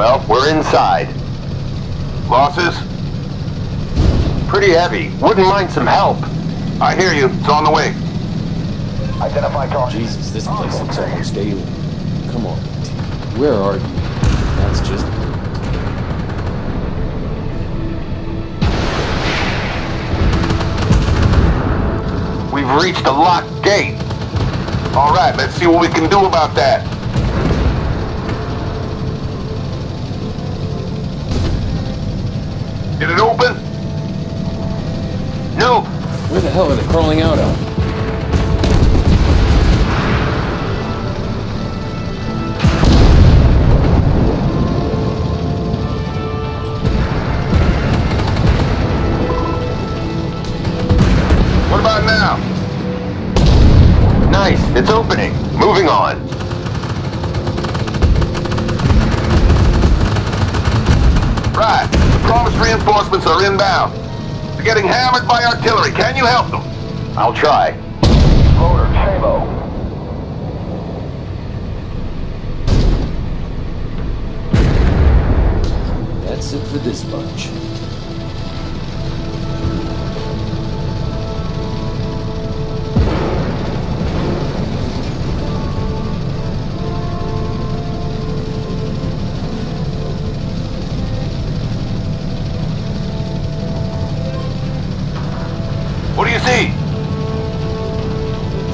Well, we're inside. Losses? Pretty heavy. Wouldn't mind some help. I hear you. It's on the way. Identify target. Jesus, this place looks almost alien. Come on, BT. Where are you? That's just We've reached a locked gate. All right, let's see what we can do about that. Did it open? No, Where the hell are they crawling out of? Reinforcements are inbound. They're getting hammered by artillery. Can you help them? I'll try. That's it for this bunch.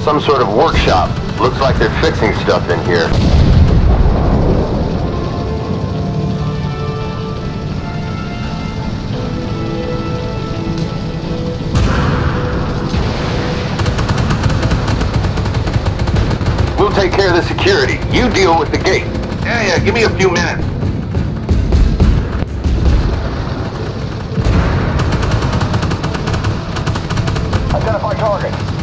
Some sort of workshop. Looks like they're fixing stuff in here. We'll take care of the security. You deal with the gate. Yeah, yeah, give me a few minutes. Identify target.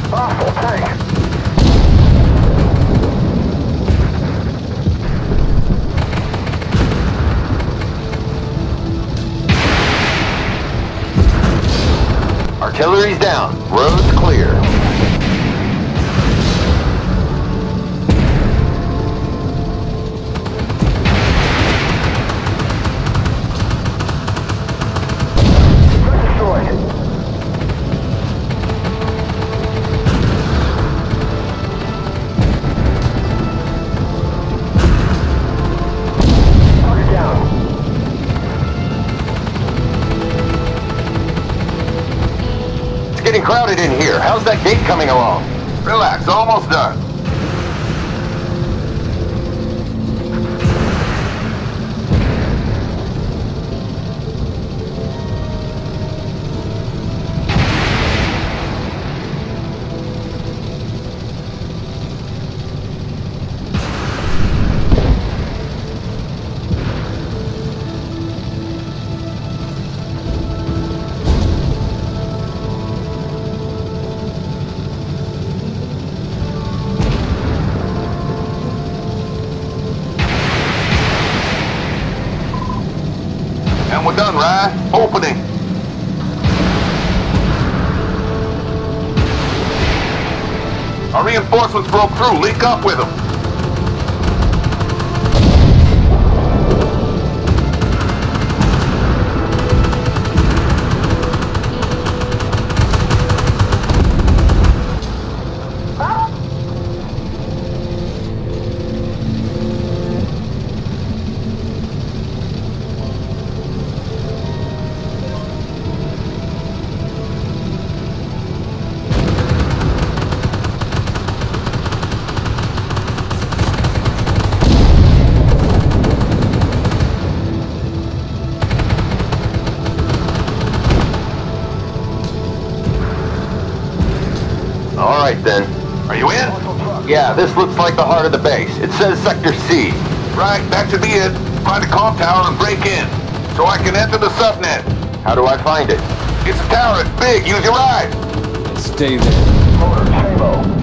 Artillery's down. Road's clear. Getting crowded in here. How's that gate coming along? Relax, almost done. And we're done, right? Opening. Our reinforcements broke through. Link up with them. All right then. Are you in? Yeah, this looks like the heart of the base. It says Sector C. Right, that should be it. Find a comm tower and break in. So I can enter the subnet. How do I find it? It's a tower, it's big, use your eyes. Stay there.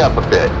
Up a bit.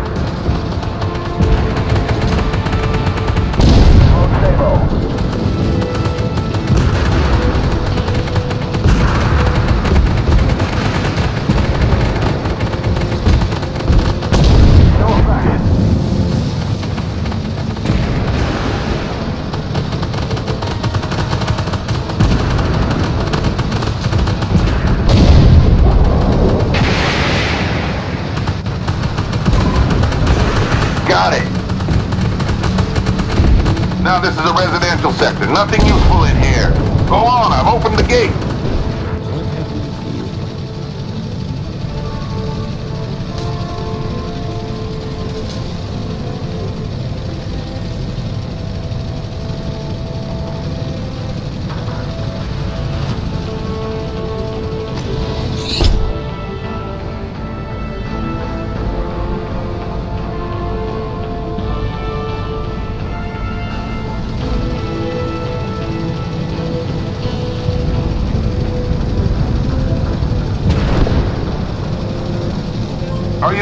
Now this is a residential sector. Nothing useful in here. Go on, I've opened the gate.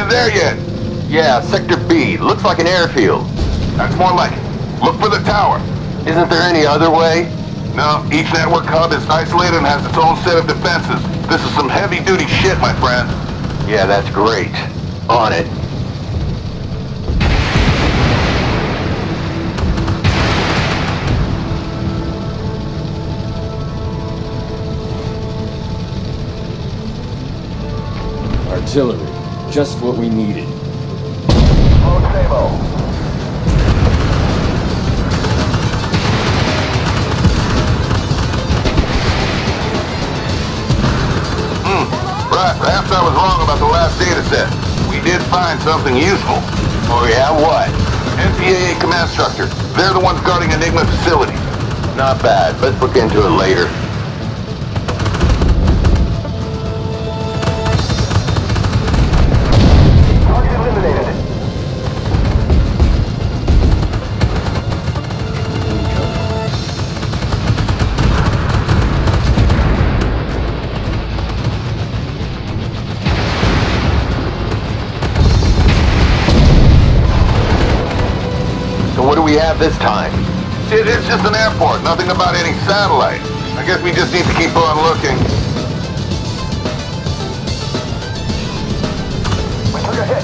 There yet? Yeah, Sector B. Looks like an airfield. That's more like it. Look for the tower. Isn't there any other way? No, each network hub is isolated and has its own set of defenses. This is some heavy-duty shit, my friend. Yeah, that's great. On it. Artillery. Just what we needed. Sabo. Right, perhaps I was wrong about the last data set. We did find something useful. Oh yeah, what? NPAA command structure. They're the ones guarding Enigma facilities. Not bad. Let's look into it later. This time? It, it's just an airport, nothing about any satellite. I guess we just need to keep on looking. We took a hit.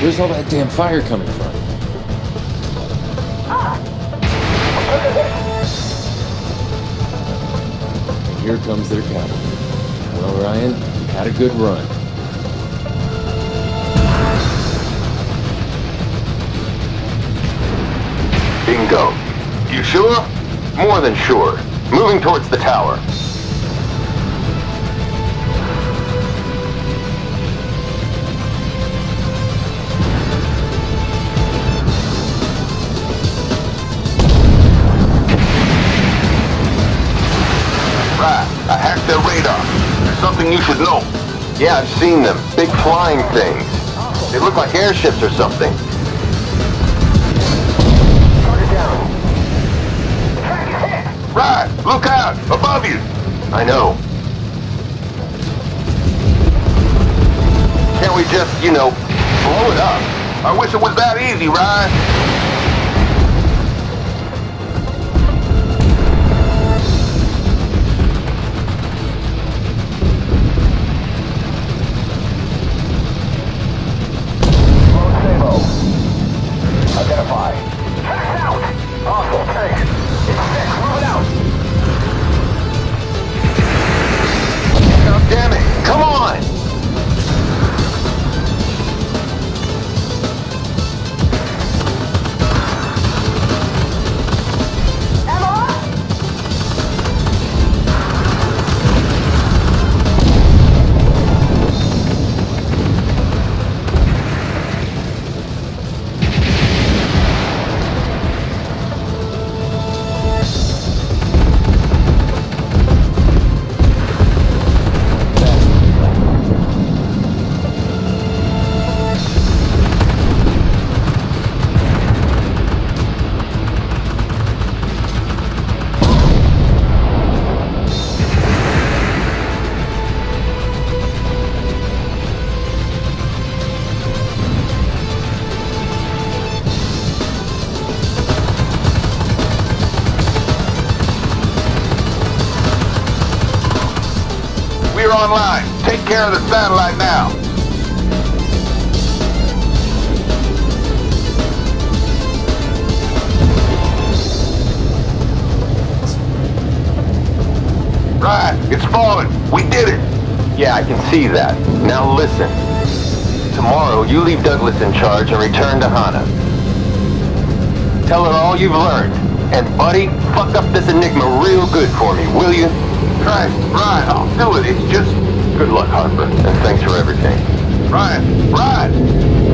Where's all that damn fire coming from? Here comes their cavalry. Well, Ryan, you had a good run. Bingo. You sure? More than sure. Moving towards the tower. check their radar. There's something you should know. Yeah, I've seen them. Big flying things. They look like airships or something. Target down. Right! Look out! Above you! I know. Can't we just, you know, blow it up? I wish it was that easy, Ryan. Online. Take care of the satellite now. Right, it's falling. We did it. Yeah, I can see that. Now listen. Tomorrow, you leave Douglas in charge and return to Hana. Tell her all you've learned. And buddy, fuck up this enigma real good for me, will you? Right, right, I'll do it. It's just... Good luck, Harper, and thanks for everything. Ryan, Ryan!